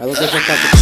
Algo que se está...